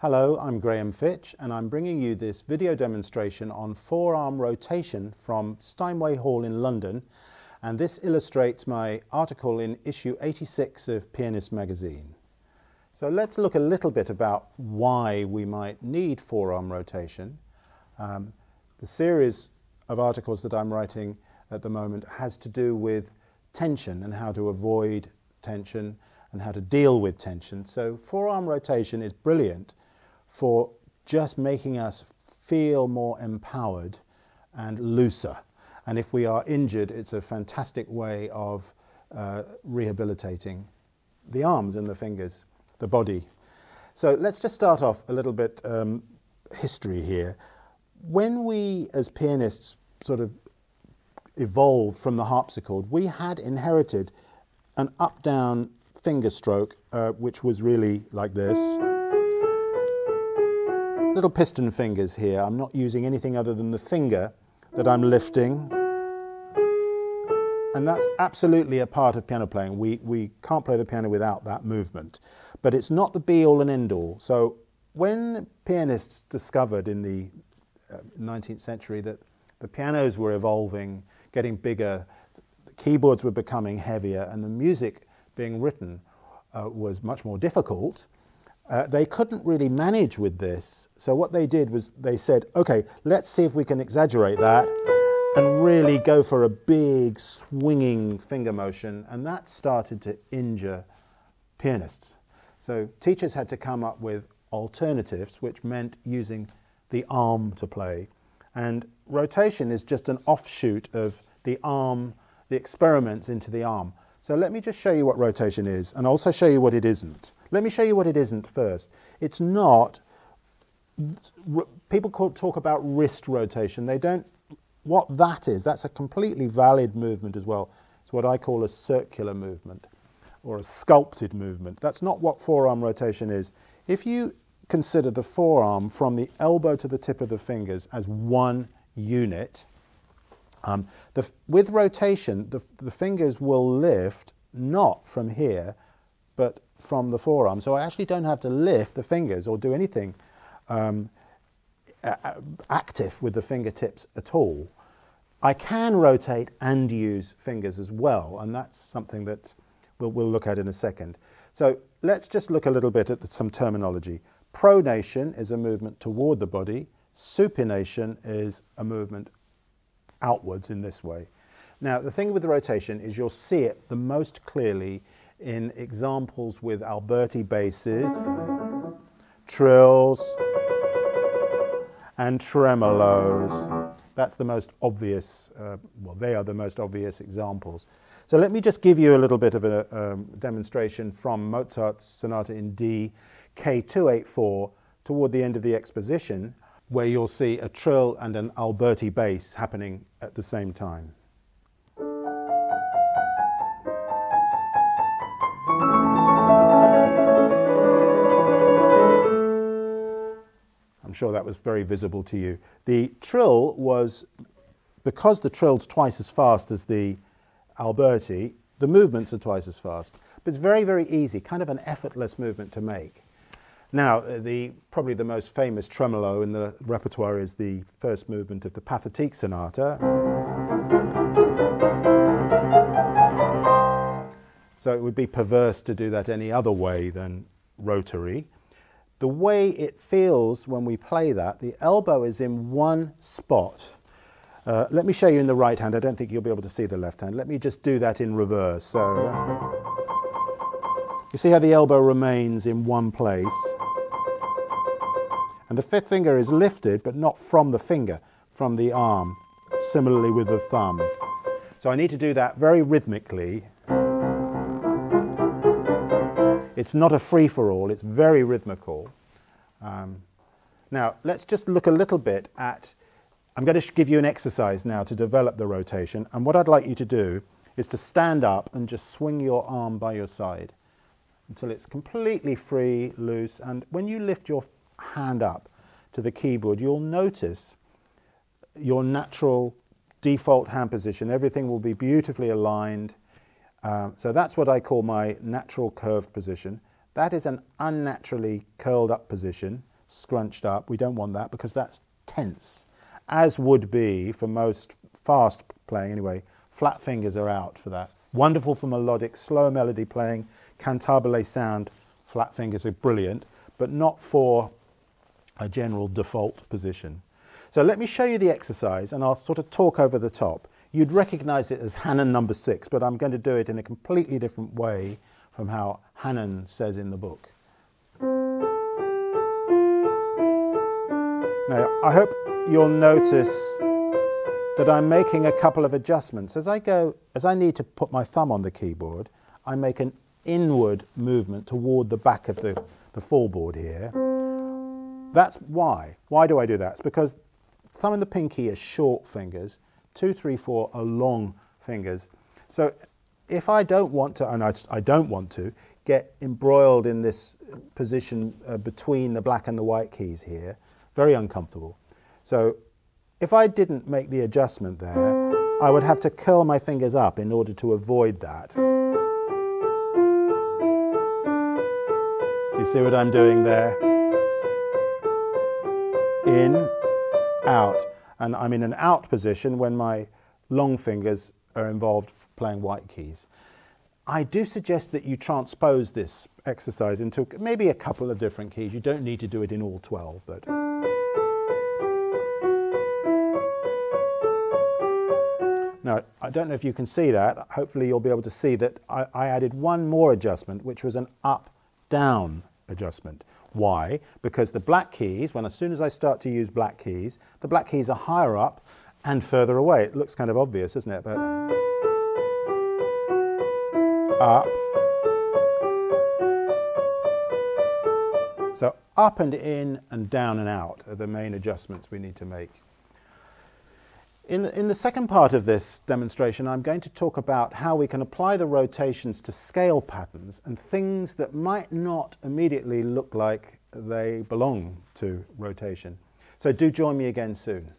Hello, I'm Graham Fitch and I'm bringing you this video demonstration on forearm rotation from Steinway Hall in London and this illustrates my article in issue 86 of Pianist magazine. So let's look a little bit about why we might need forearm rotation. Um, the series of articles that I'm writing at the moment has to do with tension and how to avoid tension and how to deal with tension. So forearm rotation is brilliant for just making us feel more empowered and looser. And if we are injured, it's a fantastic way of uh, rehabilitating the arms and the fingers, the body. So let's just start off a little bit um, history here. When we, as pianists, sort of evolved from the harpsichord, we had inherited an up-down finger stroke, uh, which was really like this little piston fingers here. I'm not using anything other than the finger that I'm lifting. And that's absolutely a part of piano playing. We, we can't play the piano without that movement. But it's not the be-all and end-all. So when pianists discovered in the uh, 19th century that the pianos were evolving, getting bigger, the keyboards were becoming heavier, and the music being written uh, was much more difficult, uh, they couldn't really manage with this. So what they did was they said, okay, let's see if we can exaggerate that and really go for a big swinging finger motion. And that started to injure pianists. So teachers had to come up with alternatives, which meant using the arm to play. And rotation is just an offshoot of the arm, the experiments into the arm. So let me just show you what rotation is and also show you what it isn't. Let me show you what it isn't first. It's not, people talk about wrist rotation. They don't, what that is, that's a completely valid movement as well. It's what I call a circular movement or a sculpted movement. That's not what forearm rotation is. If you consider the forearm from the elbow to the tip of the fingers as one unit, um, the, with rotation, the, the fingers will lift not from here, but from the forearm. So I actually don't have to lift the fingers or do anything um, active with the fingertips at all. I can rotate and use fingers as well, and that's something that we'll, we'll look at in a second. So let's just look a little bit at some terminology. Pronation is a movement toward the body. Supination is a movement outwards in this way. Now, the thing with the rotation is you'll see it the most clearly in examples with Alberti basses, trills, and tremolos. That's the most obvious, uh, well, they are the most obvious examples. So let me just give you a little bit of a um, demonstration from Mozart's Sonata in D, K284, toward the end of the exposition, where you'll see a trill and an Alberti bass happening at the same time. I'm sure that was very visible to you. The trill was, because the trill's twice as fast as the Alberti, the movements are twice as fast. But it's very, very easy, kind of an effortless movement to make. Now, uh, the, probably the most famous tremolo in the repertoire is the first movement of the Pathetique Sonata. So it would be perverse to do that any other way than rotary the way it feels when we play that, the elbow is in one spot. Uh, let me show you in the right hand. I don't think you'll be able to see the left hand. Let me just do that in reverse. So you see how the elbow remains in one place. And the fifth finger is lifted, but not from the finger, from the arm. Similarly with the thumb. So I need to do that very rhythmically. It's not a free-for-all, it's very rhythmical. Um, now, let's just look a little bit at, I'm going to give you an exercise now to develop the rotation, and what I'd like you to do is to stand up and just swing your arm by your side until it's completely free, loose, and when you lift your hand up to the keyboard, you'll notice your natural default hand position. Everything will be beautifully aligned, um, so that's what I call my natural curved position. That is an unnaturally curled up position, scrunched up. We don't want that because that's tense, as would be for most fast playing anyway. Flat fingers are out for that. Wonderful for melodic, slow melody playing, cantabile sound, flat fingers are brilliant, but not for a general default position. So let me show you the exercise and I'll sort of talk over the top. You'd recognize it as Hanon number six, but I'm going to do it in a completely different way from how Hanon says in the book. Now, I hope you'll notice that I'm making a couple of adjustments. As I go, as I need to put my thumb on the keyboard, I make an inward movement toward the back of the, the fallboard here. That's why. Why do I do that? It's because thumb and the pinky are short fingers, two, three, four are long fingers. So if I don't want to, and I, I don't want to, get embroiled in this position uh, between the black and the white keys here, very uncomfortable. So if I didn't make the adjustment there, I would have to curl my fingers up in order to avoid that. Do you see what I'm doing there? In, out. And I'm in an out position when my long fingers are involved playing white keys. I do suggest that you transpose this exercise into maybe a couple of different keys. You don't need to do it in all 12, but... Now, I don't know if you can see that. Hopefully you'll be able to see that I, I added one more adjustment, which was an up-down adjustment. Why? Because the black keys, when as soon as I start to use black keys, the black keys are higher up and further away. It looks kind of obvious, isn't it? But up. So up and in and down and out are the main adjustments we need to make. In the, in the second part of this demonstration, I'm going to talk about how we can apply the rotations to scale patterns and things that might not immediately look like they belong to rotation. So do join me again soon.